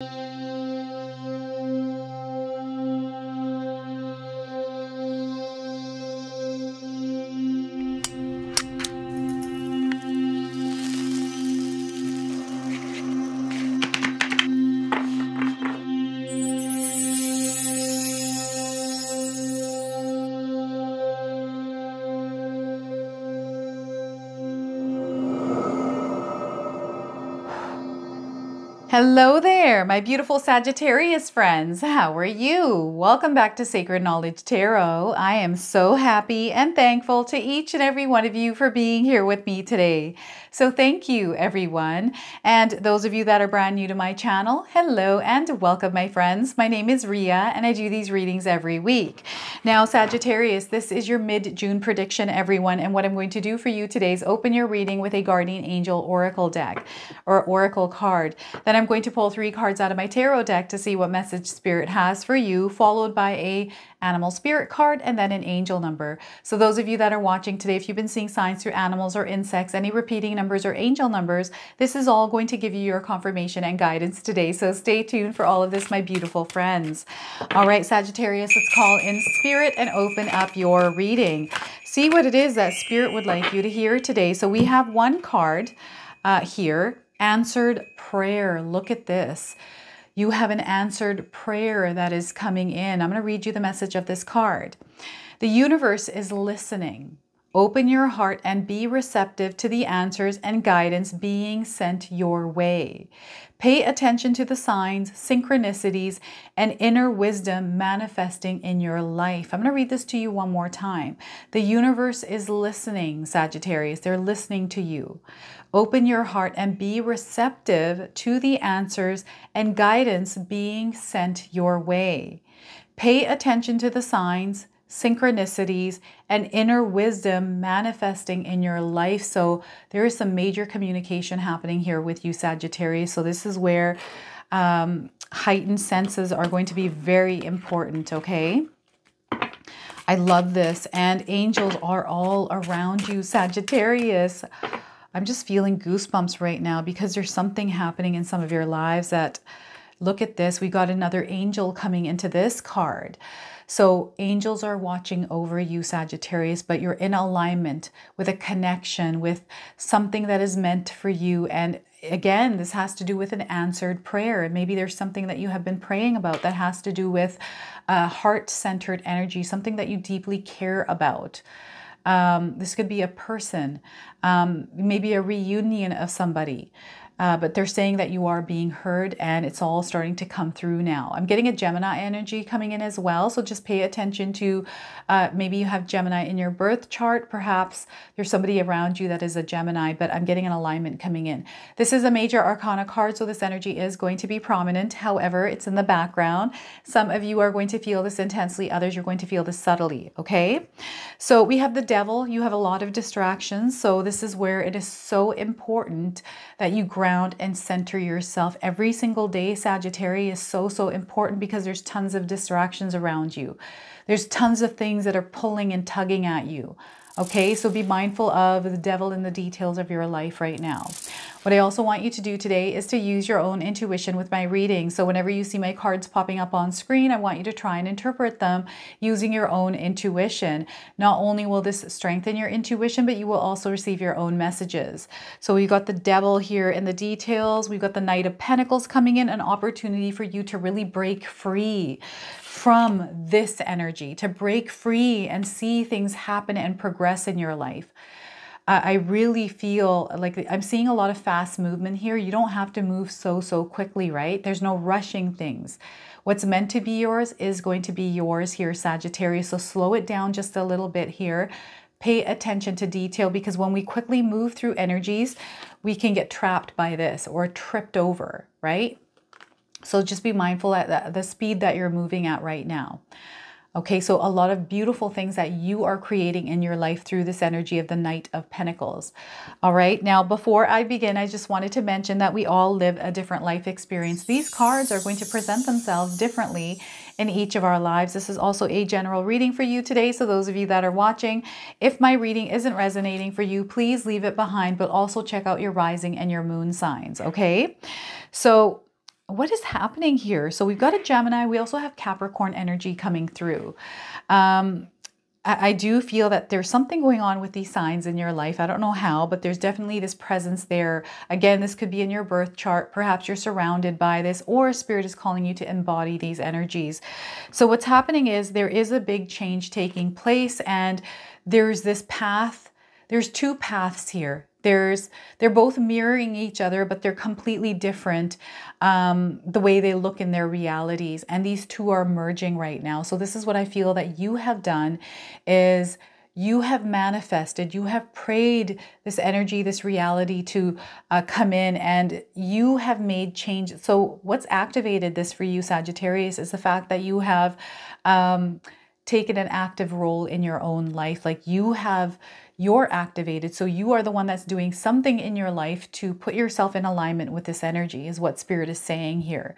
you. Hello there, my beautiful Sagittarius friends. How are you? Welcome back to Sacred Knowledge Tarot. I am so happy and thankful to each and every one of you for being here with me today. So thank you, everyone. And those of you that are brand new to my channel, hello and welcome, my friends. My name is Rhea, and I do these readings every week. Now, Sagittarius, this is your mid-June prediction, everyone. And what I'm going to do for you today is open your reading with a Guardian Angel Oracle deck or Oracle card. Then I'm going to pull three cards out of my tarot deck to see what message Spirit has for you, followed by a animal spirit card and then an angel number. So those of you that are watching today, if you've been seeing signs through animals or insects, any repeating numbers or angel numbers, this is all going to give you your confirmation and guidance today. So stay tuned for all of this, my beautiful friends. All right, Sagittarius, let's call in spirit and open up your reading. See what it is that spirit would like you to hear today. So we have one card uh, here answered prayer. Look at this. You have an answered prayer that is coming in. I'm going to read you the message of this card. The universe is listening. Open your heart and be receptive to the answers and guidance being sent your way. Pay attention to the signs, synchronicities, and inner wisdom manifesting in your life. I'm going to read this to you one more time. The universe is listening, Sagittarius. They're listening to you. Open your heart and be receptive to the answers and guidance being sent your way. Pay attention to the signs, synchronicities, and inner wisdom manifesting in your life. So there is some major communication happening here with you, Sagittarius. So this is where um, heightened senses are going to be very important, okay? I love this. And angels are all around you, Sagittarius. I'm just feeling goosebumps right now because there's something happening in some of your lives that, look at this, we got another angel coming into this card. So angels are watching over you, Sagittarius, but you're in alignment with a connection with something that is meant for you. And again, this has to do with an answered prayer. Maybe there's something that you have been praying about that has to do with a heart-centered energy, something that you deeply care about. Um, this could be a person, um, maybe a reunion of somebody. Uh, but they're saying that you are being heard and it's all starting to come through now. I'm getting a Gemini energy coming in as well. So just pay attention to uh, maybe you have Gemini in your birth chart. Perhaps there's somebody around you that is a Gemini, but I'm getting an alignment coming in. This is a major arcana card, so this energy is going to be prominent. However, it's in the background. Some of you are going to feel this intensely, others you're going to feel this subtly, okay? So we have the devil. You have a lot of distractions. So this is where it is so important that you grab ground and center yourself. Every single day, Sagittarius is so, so important because there's tons of distractions around you. There's tons of things that are pulling and tugging at you. Okay, so be mindful of the devil in the details of your life right now. What I also want you to do today is to use your own intuition with my reading. So whenever you see my cards popping up on screen, I want you to try and interpret them using your own intuition. Not only will this strengthen your intuition, but you will also receive your own messages. So we've got the devil here in the details. We've got the Knight of Pentacles coming in, an opportunity for you to really break free from this energy, to break free and see things happen and progress in your life. I really feel like I'm seeing a lot of fast movement here. You don't have to move so, so quickly, right? There's no rushing things. What's meant to be yours is going to be yours here, Sagittarius. So slow it down just a little bit here. Pay attention to detail because when we quickly move through energies, we can get trapped by this or tripped over, right? So just be mindful at the speed that you're moving at right now. Okay, so a lot of beautiful things that you are creating in your life through this energy of the Knight of Pentacles. All right, now before I begin, I just wanted to mention that we all live a different life experience. These cards are going to present themselves differently in each of our lives. This is also a general reading for you today. So those of you that are watching, if my reading isn't resonating for you, please leave it behind, but also check out your rising and your moon signs, okay? So what is happening here? So we've got a Gemini. We also have Capricorn energy coming through. Um, I, I do feel that there's something going on with these signs in your life. I don't know how, but there's definitely this presence there. Again, this could be in your birth chart. Perhaps you're surrounded by this, or Spirit is calling you to embody these energies. So what's happening is there is a big change taking place, and there's this path. There's two paths here there's they're both mirroring each other but they're completely different um, the way they look in their realities. And these two are merging right now. So this is what i feel that you have done is you have manifested you have prayed this energy this reality to uh, come in and you have made change. So what's activated this for you sagittarius is the fact that you have um, taken an active role in your own life. Like you have you're activated. So you are the one that's doing something in your life to put yourself in alignment with this energy, is what Spirit is saying here.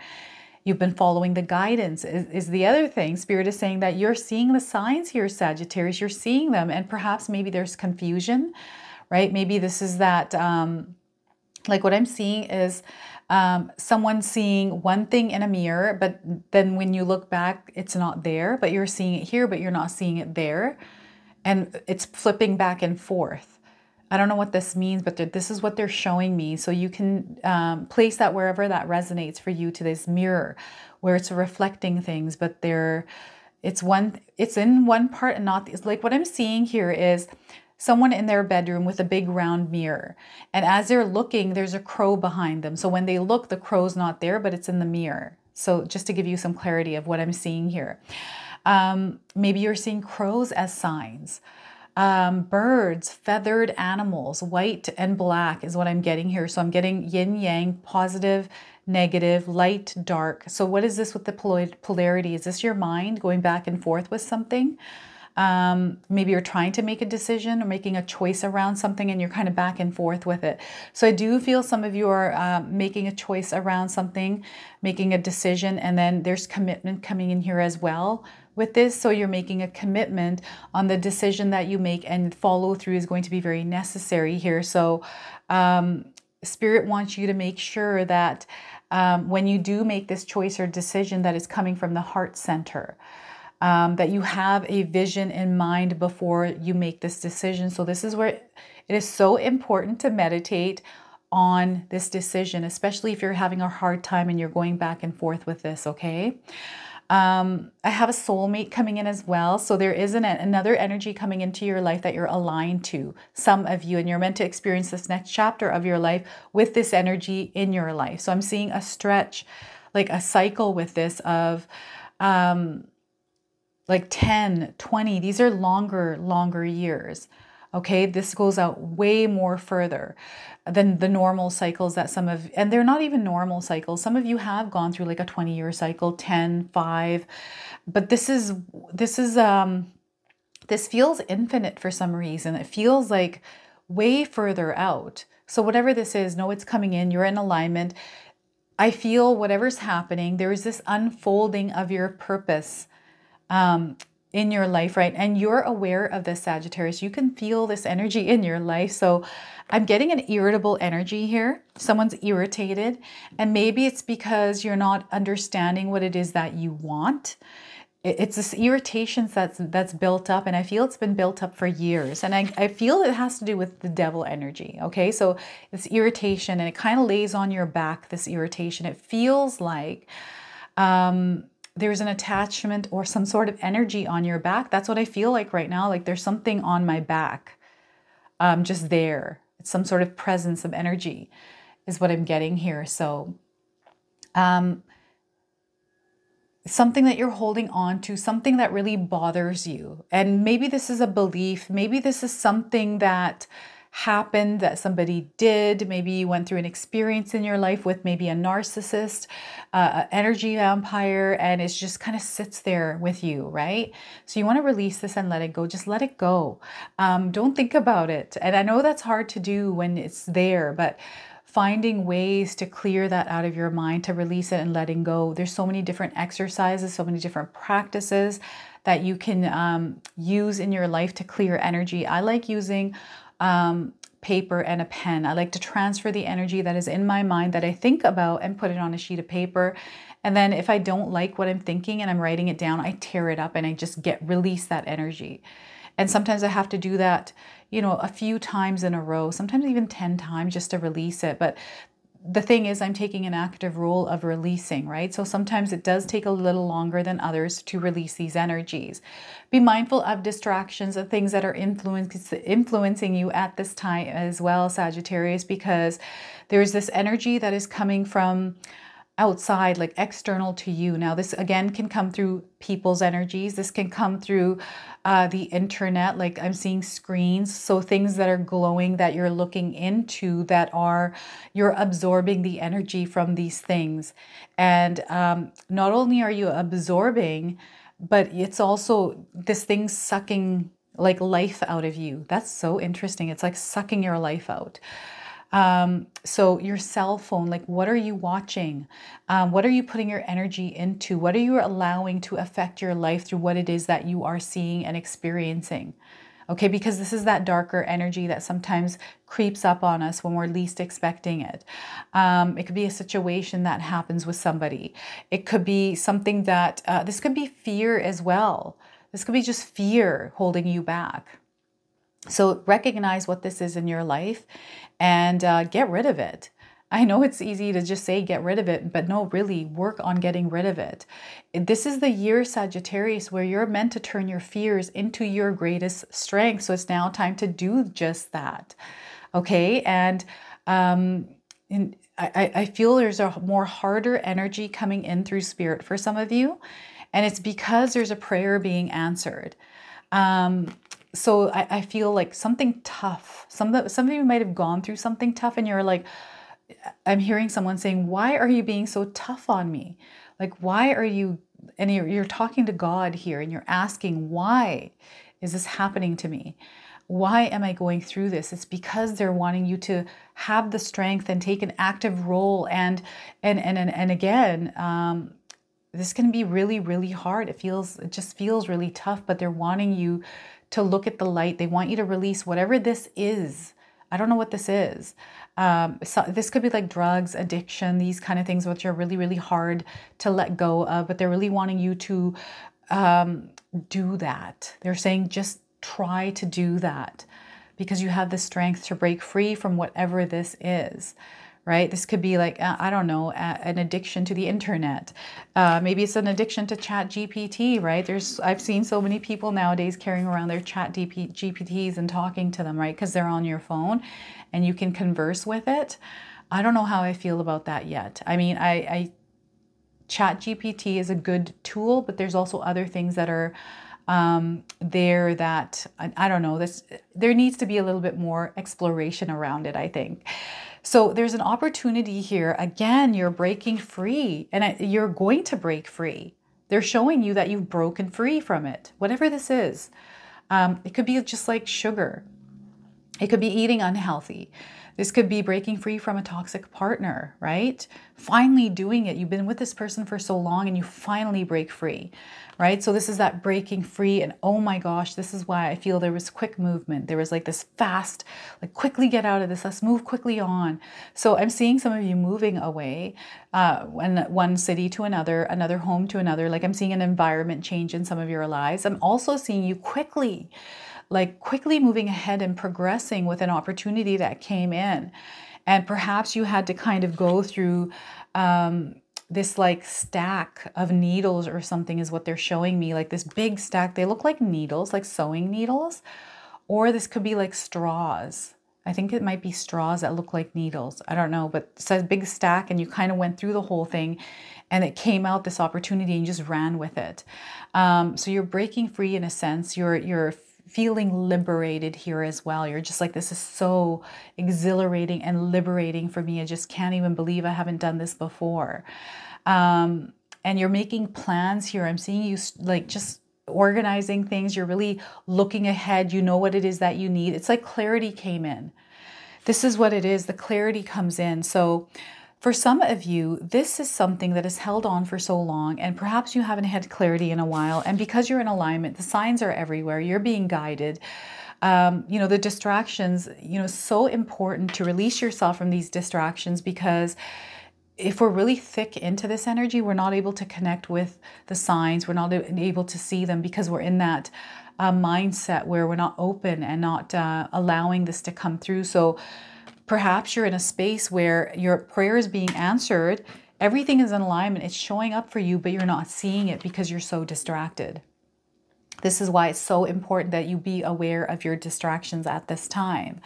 You've been following the guidance, is, is the other thing. Spirit is saying that you're seeing the signs here, Sagittarius. You're seeing them, and perhaps maybe there's confusion, right? Maybe this is that, um, like what I'm seeing is um, someone seeing one thing in a mirror, but then when you look back, it's not there, but you're seeing it here, but you're not seeing it there and it's flipping back and forth. I don't know what this means, but this is what they're showing me. So you can um, place that wherever that resonates for you to this mirror where it's reflecting things, but they're it's one it's in one part and not it's like what I'm seeing here is someone in their bedroom with a big round mirror. And as they're looking, there's a crow behind them. So when they look, the crow's not there, but it's in the mirror. So just to give you some clarity of what I'm seeing here. Um, maybe you're seeing crows as signs. Um, birds, feathered animals, white and black is what I'm getting here. So I'm getting yin yang, positive, negative, light, dark. So what is this with the polarity? Is this your mind going back and forth with something? Um, maybe you're trying to make a decision or making a choice around something and you're kind of back and forth with it. So I do feel some of you are uh, making a choice around something, making a decision, and then there's commitment coming in here as well with this. So you're making a commitment on the decision that you make, and follow through is going to be very necessary here. So, um, Spirit wants you to make sure that um, when you do make this choice or decision, that is coming from the heart center. Um, that you have a vision in mind before you make this decision. So, this is where it is so important to meditate on this decision, especially if you're having a hard time and you're going back and forth with this, okay? Um, I have a soulmate coming in as well. So there is an, another energy coming into your life that you're aligned to, some of you, and you're meant to experience this next chapter of your life with this energy in your life. So I'm seeing a stretch, like a cycle with this of um, like 10, 20. These are longer, longer years. Okay, this goes out way more further than the normal cycles that some of, and they're not even normal cycles. Some of you have gone through like a 20 year cycle, 10, 5, but this is, this is, um, this feels infinite for some reason. It feels like way further out. So whatever this is, know it's coming in, you're in alignment. I feel whatever's happening, there is this unfolding of your purpose. Um, in your life, right? And you're aware of this, Sagittarius. You can feel this energy in your life. So I'm getting an irritable energy here. Someone's irritated. And maybe it's because you're not understanding what it is that you want. It's this irritation that's that's built up, and I feel it's been built up for years. And I, I feel it has to do with the devil energy. Okay, so this irritation, and it kind of lays on your back, this irritation. It feels like um, there's an attachment or some sort of energy on your back. That's what I feel like right now. Like there's something on my back, um, just there. It's some sort of presence of energy, is what I'm getting here. So, um, something that you're holding on to, something that really bothers you. And maybe this is a belief, maybe this is something that happened that somebody did. Maybe you went through an experience in your life with maybe a narcissist, uh, energy vampire, and it just kind of sits there with you, right? So you want to release this and let it go. Just let it go. Um, don't think about it. And I know that's hard to do when it's there, but finding ways to clear that out of your mind, to release it and letting go. There's so many different exercises, so many different practices that you can um, use in your life to clear energy. I like using um, paper and a pen. I like to transfer the energy that is in my mind that I think about and put it on a sheet of paper. And then if I don't like what I'm thinking and I'm writing it down, I tear it up and I just get release that energy. And sometimes I have to do that, you know, a few times in a row, sometimes even 10 times just to release it. But the thing is i'm taking an active role of releasing right? So sometimes it does take a little longer than others to release these energies. Be mindful of distractions and things that are influence, influencing you at this time as well sagittarius because there's this energy that is coming from outside, like external to you. Now, this again can come through people's energies. This can come through uh, the internet, like I'm seeing screens. So, things that are glowing that you're looking into that are, you're absorbing the energy from these things. And um, not only are you absorbing, but it's also this thing sucking like life out of you. That's so interesting. It's like sucking your life out. Um, so your cell phone, like what are you watching? Um, what are you putting your energy into? What are you allowing to affect your life through what it is that you are seeing and experiencing? Okay, because this is that darker energy that sometimes creeps up on us when we're least expecting it. Um, it could be a situation that happens with somebody. It could be something that, uh, this could be fear as well. This could be just fear holding you back. So recognize what this is in your life and uh, get rid of it. I know it's easy to just say get rid of it, but no, really work on getting rid of it. This is the year, Sagittarius, where you're meant to turn your fears into your greatest strength. So it's now time to do just that. Okay. And um, I, I feel there's a more harder energy coming in through spirit for some of you. And it's because there's a prayer being answered. Um, so I, I feel like something tough. Some some of you might have gone through something tough, and you're like, I'm hearing someone saying, "Why are you being so tough on me? Like, why are you?" And you're, you're talking to God here, and you're asking, "Why is this happening to me?" why am I going through this? It's because they're wanting you to have the strength and take an active role. And and and and, and again, um, this can be really really hard. It feels it just feels really tough. But they're wanting you to look at the light. They want you to release whatever this is. I don't know what this is. Um, so this could be like drugs, addiction, these kind of things, which are really, really hard to let go of, but they're really wanting you to um, do that. They're saying just try to do that because you have the strength to break free from whatever this is right? This could be like, uh, I don't know, an addiction to the internet. Uh, maybe it's an addiction to chat GPT, right? There's, I've seen so many people nowadays carrying around their chat DP, GPTs and talking to them, right? Because they're on your phone and you can converse with it. I don't know how I feel about that yet. I mean, I, I chat GPT is a good tool, but there's also other things that are um, there that I, I don't know. This there needs to be a little bit more exploration around it. I think. So there's an opportunity here. Again, you're breaking free and you're going to break free. They're showing you that you've broken free from it, whatever this is. Um, it could be just like sugar. It could be eating unhealthy. This could be breaking free from a toxic partner, right? Finally doing it. You've been with this person for so long and you finally break free, right? So this is that breaking free. And oh my gosh, this is why I feel there was quick movement. There was like this fast, like quickly get out of this. Let's move quickly on. So I'm seeing some of you moving away, uh, one, one city to another, another home to another. Like I'm seeing an environment change in some of your lives. I'm also seeing you quickly like quickly moving ahead and progressing with an opportunity that came in. And perhaps you had to kind of go through um, this like stack of needles or something, is what they're showing me. Like this big stack. They look like needles, like sewing needles. Or this could be like straws. I think it might be straws that look like needles. I don't know, but it says big stack, and you kind of went through the whole thing and it came out this opportunity and you just ran with it. Um, so you're breaking free in a sense. You're you're feeling liberated here as well. You're just like, this is so exhilarating and liberating for me. I just can't even believe I haven't done this before. Um, and you're making plans here. I'm seeing you like just organizing things. You're really looking ahead. You know what it is that you need. It's like clarity came in. This is what it is. The clarity comes in. So, for some of you, this is something that has held on for so long, and perhaps you haven't had clarity in a while. And because you're in alignment, the signs are everywhere, you're being guided. Um, you know, the distractions, you know, so important to release yourself from these distractions because if we're really thick into this energy, we're not able to connect with the signs. We're not able to see them because we're in that uh, mindset where we're not open and not uh, allowing this to come through. So perhaps you're in a space where your prayer is being answered, everything is in alignment, it's showing up for you, but you're not seeing it because you're so distracted. This is why it's so important that you be aware of your distractions at this time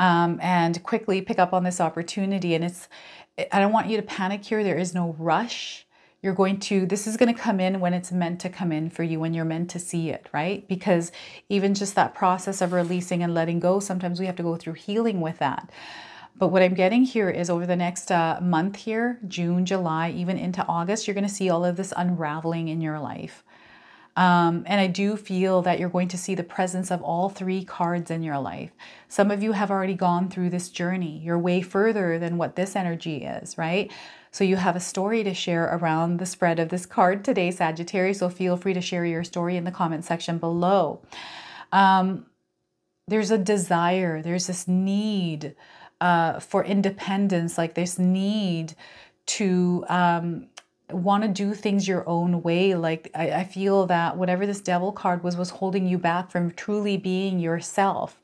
um, and quickly pick up on this opportunity. And it's, I don't want you to panic here. There is no rush you're going to this is going to come in when it's meant to come in for you when you're meant to see it right because even just that process of releasing and letting go sometimes we have to go through healing with that but what i'm getting here is over the next uh, month here june july even into august you're going to see all of this unraveling in your life um, and I do feel that you're going to see the presence of all three cards in your life. Some of you have already gone through this journey. You're way further than what this energy is, right? So you have a story to share around the spread of this card today, Sagittarius. So feel free to share your story in the comment section below. Um, there's a desire, there's this need uh, for independence, like this need to um, want to do things your own way. Like I, I feel that whatever this devil card was, was holding you back from truly being yourself.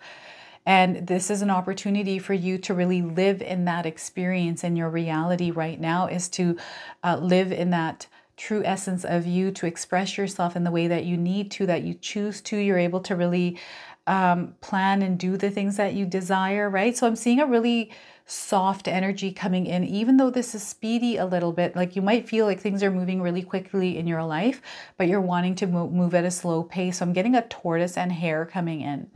And this is an opportunity for you to really live in that experience. And your reality right now is to uh, live in that true essence of you, to express yourself in the way that you need to, that you choose to. You're able to really um, plan and do the things that you desire, right? So I'm seeing a really soft energy coming in, even though this is speedy a little bit. Like you might feel like things are moving really quickly in your life, but you're wanting to move at a slow pace. So I'm getting a tortoise and hare coming in.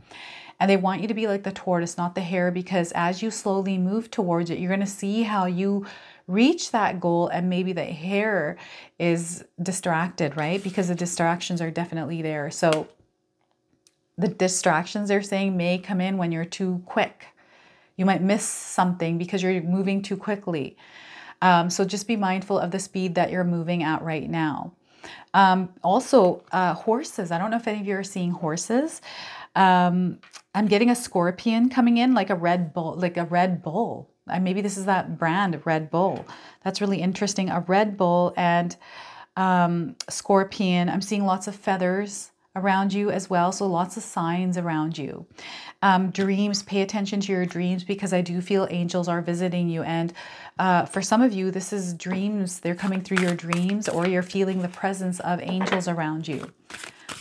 And they want you to be like the tortoise, not the hare, because as you slowly move towards it, you're going to see how you reach that goal and maybe the hare is distracted, right? Because the distractions are definitely there. So the distractions they're saying may come in when you're too quick. You might miss something because you're moving too quickly. Um, so just be mindful of the speed that you're moving at right now. Um, also, uh, horses. I don't know if any of you are seeing horses. Um, I'm getting a scorpion coming in like a red bull, like a red bull. Maybe this is that brand, Red Bull. That's really interesting. A Red Bull and um, scorpion. I'm seeing lots of feathers around you as well. So lots of signs around you. Um, dreams, pay attention to your dreams because I do feel angels are visiting you. And uh, for some of you, this is dreams. They're coming through your dreams or you're feeling the presence of angels around you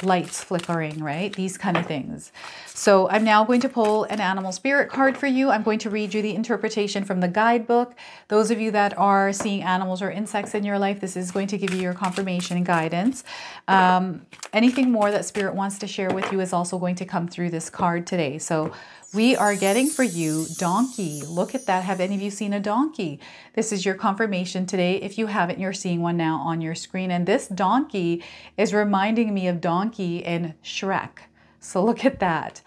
lights flickering, right? These kind of things. So I'm now going to pull an animal spirit card for you. I'm going to read you the interpretation from the guidebook. Those of you that are seeing animals or insects in your life, this is going to give you your confirmation and guidance. Um, anything more that spirit wants to share with you is also going to come through this card today. So we are getting for you donkey. Look at that. Have any of you seen a donkey? This is your confirmation today. If you haven't, you're seeing one now on your screen. And this donkey is reminding me of Donkey in Shrek. So look at that.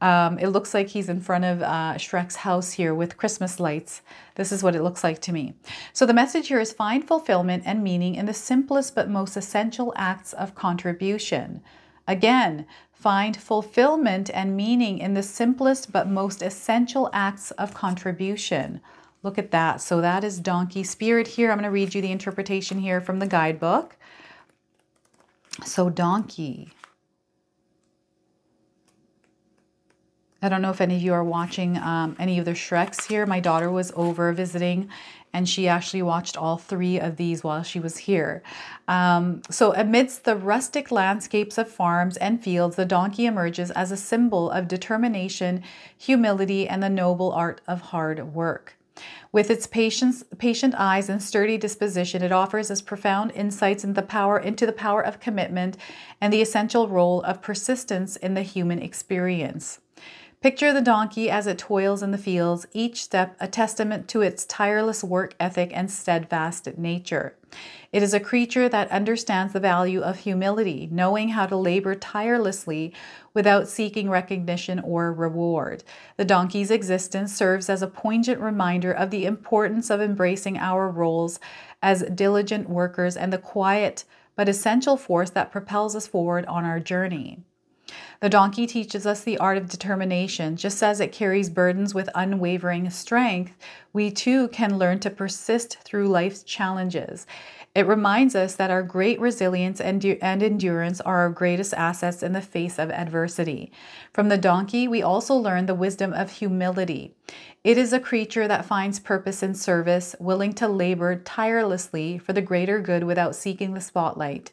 Um, it looks like he's in front of uh, Shrek's house here with Christmas lights. This is what it looks like to me. So the message here is find fulfillment and meaning in the simplest but most essential acts of contribution. Again, Find fulfillment and meaning in the simplest but most essential acts of contribution. Look at that. So that is donkey spirit here. I'm going to read you the interpretation here from the guidebook. So donkey. I don't know if any of you are watching um, any of the Shreks here. My daughter was over visiting and she actually watched all three of these while she was here. Um, so, amidst the rustic landscapes of farms and fields, the donkey emerges as a symbol of determination, humility, and the noble art of hard work. With its patience, patient eyes and sturdy disposition, it offers us profound insights into the power into the power of commitment and the essential role of persistence in the human experience. Picture the donkey as it toils in the fields, each step a testament to its tireless work ethic and steadfast nature. It is a creature that understands the value of humility, knowing how to labor tirelessly without seeking recognition or reward. The donkey's existence serves as a poignant reminder of the importance of embracing our roles as diligent workers and the quiet but essential force that propels us forward on our journey. The donkey teaches us the art of determination. Just as it carries burdens with unwavering strength, we too can learn to persist through life's challenges. It reminds us that our great resilience and, and endurance are our greatest assets in the face of adversity. From the donkey, we also learn the wisdom of humility. It is a creature that finds purpose in service, willing to labor tirelessly for the greater good without seeking the spotlight.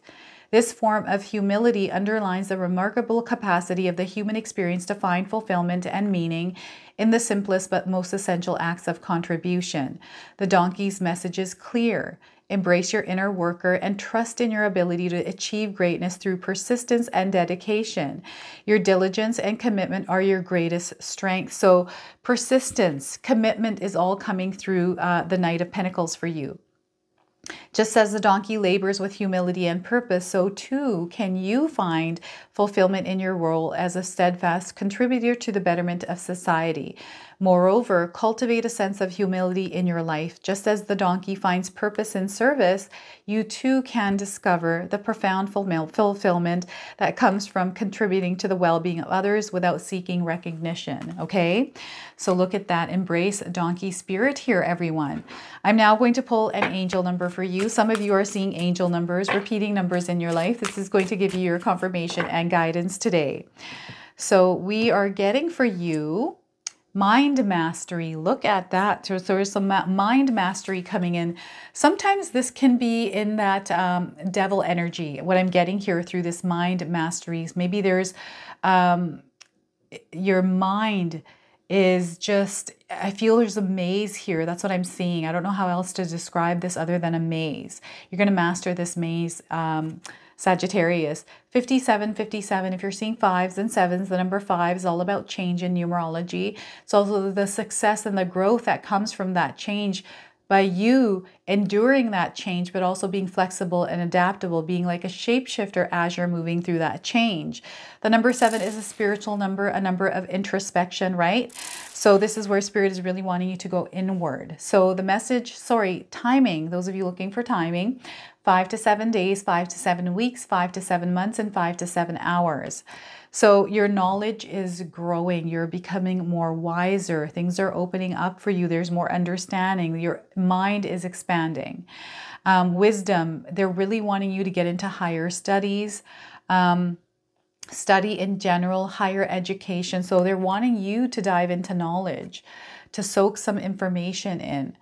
This form of humility underlines the remarkable capacity of the human experience to find fulfillment and meaning in the simplest but most essential acts of contribution. The donkey's message is clear. Embrace your inner worker and trust in your ability to achieve greatness through persistence and dedication. Your diligence and commitment are your greatest strength. So, persistence, commitment is all coming through uh, the Knight of Pentacles for you. Just as the donkey labors with humility and purpose, so too can you find fulfillment in your role as a steadfast contributor to the betterment of society. Moreover, cultivate a sense of humility in your life. Just as the donkey finds purpose in service, you too can discover the profound fulfillment that comes from contributing to the well being of others without seeking recognition. Okay? So look at that. Embrace donkey spirit here, everyone. I'm now going to pull an angel number for you. Some of you are seeing angel numbers, repeating numbers in your life. This is going to give you your confirmation and guidance today. So we are getting for you mind mastery. Look at that. So there's some mind mastery coming in. Sometimes this can be in that um, devil energy. What I'm getting here through this mind mastery. Maybe there's um, your mind is just, I feel there's a maze here. That's what I'm seeing. I don't know how else to describe this other than a maze. You're going to master this maze. Um, Sagittarius. 57, 57, if you're seeing fives and sevens, the number five is all about change in numerology. It's also the success and the growth that comes from that change by you enduring that change, but also being flexible and adaptable, being like a shapeshifter as you're moving through that change. The number seven is a spiritual number, a number of introspection, right? So this is where spirit is really wanting you to go inward. So the message, sorry, timing, those of you looking for timing, five to seven days, five to seven weeks, five to seven months, and five to seven hours. So your knowledge is growing. You're becoming more wiser. Things are opening up for you. There's more understanding. Your mind is expanding. Um, wisdom, they're really wanting you to get into higher studies. Um, study in general, higher education. So they're wanting you to dive into knowledge, to soak some information in.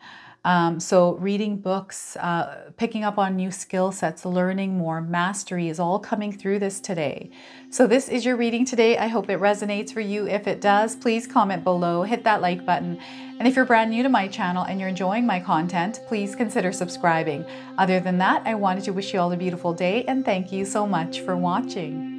Um, so, reading books, uh, picking up on new skill sets, learning more, mastery is all coming through this today. So, this is your reading today. I hope it resonates for you. If it does, please comment below, hit that like button. And if you're brand new to my channel and you're enjoying my content, please consider subscribing. Other than that, I wanted to wish you all a beautiful day and thank you so much for watching.